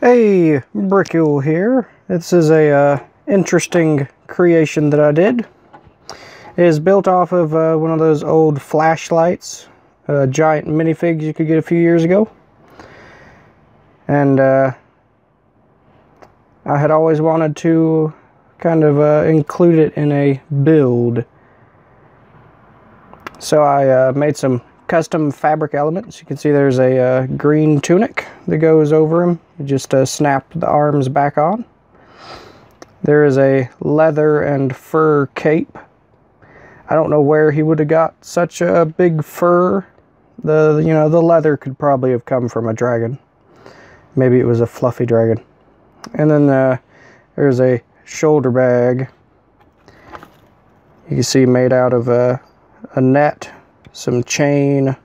Hey, Brickule here. This is a uh, interesting creation that I did. It is built off of uh, one of those old flashlights, uh, giant minifigs you could get a few years ago. And uh, I had always wanted to kind of uh, include it in a build. So I uh, made some custom fabric elements. You can see there's a uh, green tunic that goes over him. You just uh, snap the arms back on. There is a leather and fur cape. I don't know where he would have got such a big fur. The you know the leather could probably have come from a dragon. Maybe it was a fluffy dragon. And then uh, there's a shoulder bag. You can see made out of a, a net some chain,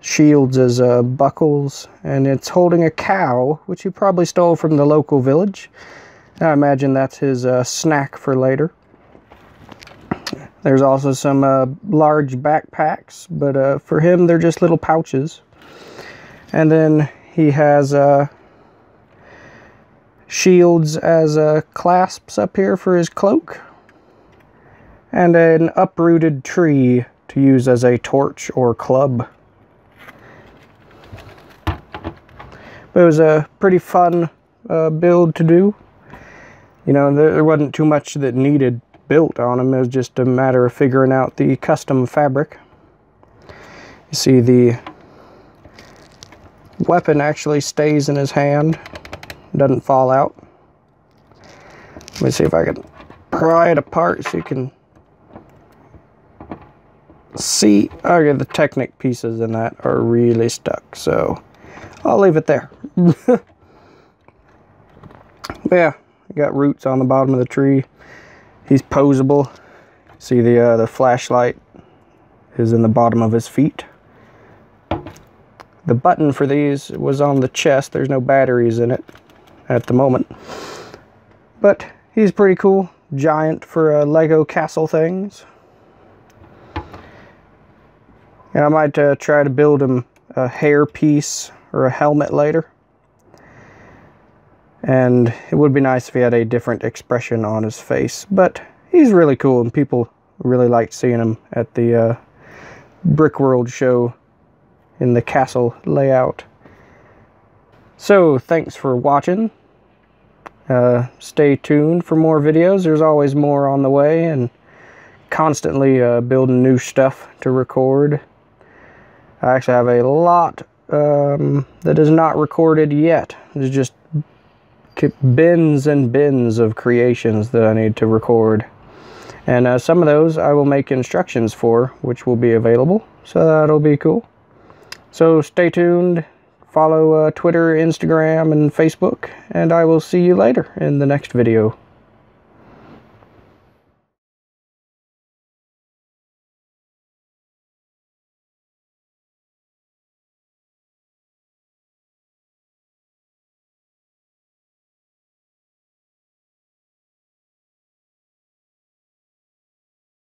shields as uh, buckles, and it's holding a cow, which he probably stole from the local village. I imagine that's his uh, snack for later. There's also some uh, large backpacks, but uh, for him they're just little pouches. And then he has uh, shields as uh, clasps up here for his cloak. And an uprooted tree to use as a torch or club. But it was a pretty fun uh, build to do. You know, there, wasn't too much that needed built on him. It was just a matter of figuring out the custom fabric. You see the weapon actually stays in his hand, doesn't fall out. Let me see if I can pry it apart so you can see, okay, the Technic pieces in that are really stuck, so I'll leave it there. yeah, got roots on the bottom of the tree. He's posable. See the uh, the flashlight is in the bottom of his feet. The button for these was on the chest. There's no batteries in it at the moment. But he's pretty cool. Giant for uh, Lego castle things. And I might uh, try to build him a hair piece or a helmet later. And it would be nice if he had a different expression on his face. But he's really cool and people really liked seeing him at the uh, Brickworld show in the castle layout. So thanks for watching. Uh, stay tuned for more videos. There's always more on the way and constantly uh, building new stuff to record. I actually have a lot um, that is not recorded yet. There's just bins and bins of creations that I need to record. And uh, some of those I will make instructions for, which will be available. So that'll be cool. So stay tuned. Follow uh, Twitter, Instagram, and Facebook. And I will see you later in the next video.